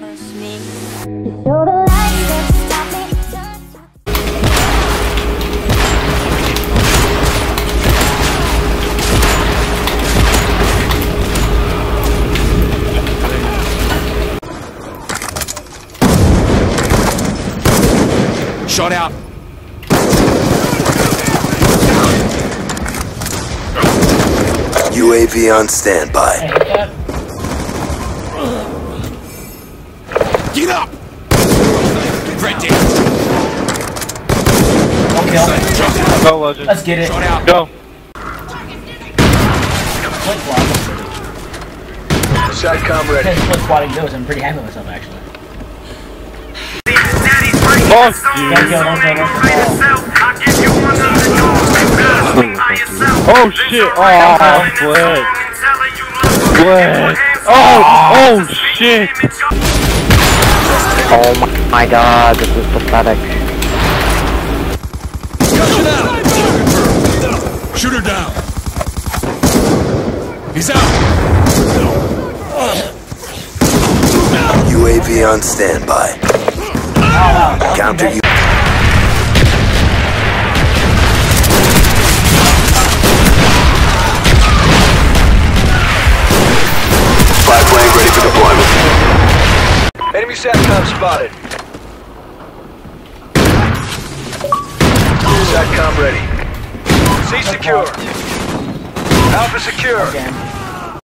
Shot out. UAV on standby. One kill. Go, Legend. Let's get it. Go. Split squad. SATCOM ready. Because split squatting goes, I'm pretty happy with myself actually. Fuck Don't kill, don't kill, don't kill. Oh shit. Oh, ah, split. Split. Oh, oh shit. Oh my, my god, this is pathetic. Shot out. Shooter down. He's out. UAV on standby. Counter U. Enemy SATCOM spotted. SATCOM ready. C secure. Alpha secure.